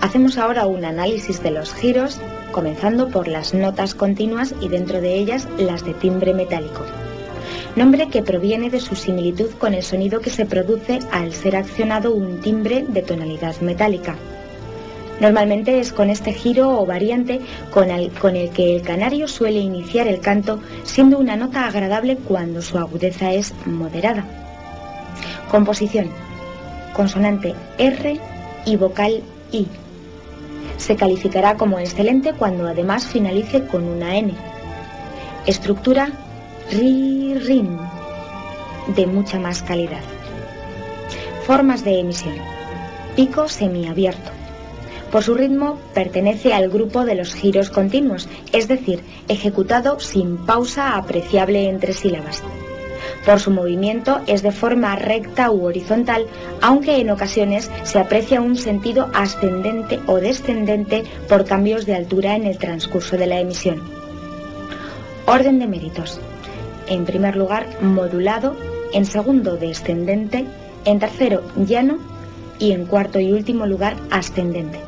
Hacemos ahora un análisis de los giros, comenzando por las notas continuas y dentro de ellas las de timbre metálico. Nombre que proviene de su similitud con el sonido que se produce al ser accionado un timbre de tonalidad metálica. Normalmente es con este giro o variante con el, que el canario suele iniciar el canto, siendo una nota agradable cuando su agudeza es moderada. Composición. Consonante R y vocal I. Se calificará como excelente cuando además finalice con una N. Estructura ri rin de mucha más calidad. Formas de emisión. Pico semiabierto. Por su ritmo pertenece al grupo de los giros continuos, es decir, ejecutado sin pausa apreciable entre sílabas. Por su movimiento es de forma recta u horizontal, aunque en ocasiones se aprecia un sentido ascendente o descendente por cambios de altura en el transcurso de la emisión. Orden de méritos. En primer lugar, modulado, en segundo, descendente, en tercero, llano y en cuarto y último lugar, ascendente.